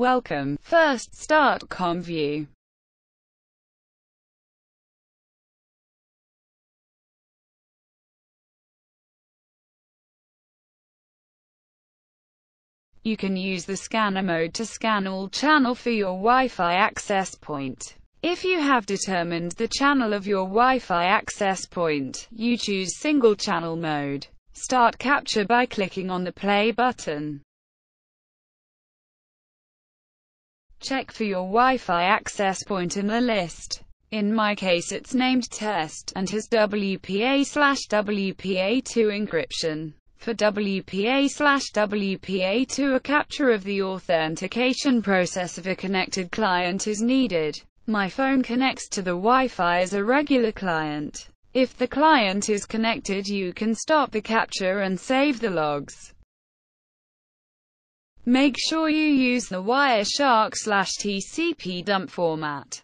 Welcome. First start com view. You can use the scanner mode to scan all channel for your Wi-Fi access point. If you have determined the channel of your Wi-Fi access point, you choose single channel mode. Start capture by clicking on the play button. Check for your Wi-Fi access point in the list. In my case it's named test, and has WPA slash WPA2 encryption. For WPA slash WPA2 a capture of the authentication process of a connected client is needed. My phone connects to the Wi-Fi as a regular client. If the client is connected you can stop the capture and save the logs. Make sure you use the Wireshark slash TCP dump format.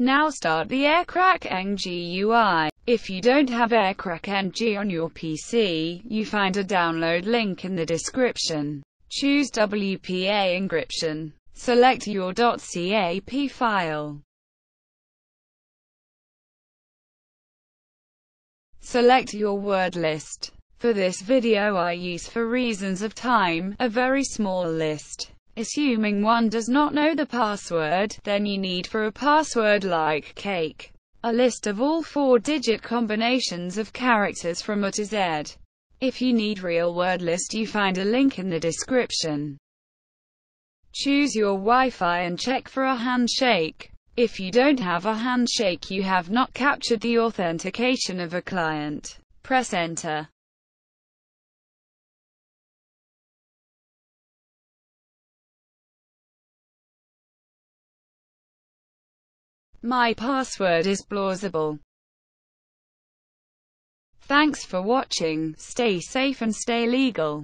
Now start the Aircrack NG UI. If you don't have Aircrack NG on your PC, you find a download link in the description. Choose WPA encryption. Select your .cap file. Select your word list. For this video I use for reasons of time, a very small list. Assuming one does not know the password, then you need for a password like cake. A list of all four-digit combinations of characters from A to Z. If you need real word list you find a link in the description. Choose your Wi-Fi and check for a handshake. If you don't have a handshake you have not captured the authentication of a client. Press enter. My password is plausible. Thanks for watching, stay safe and stay legal.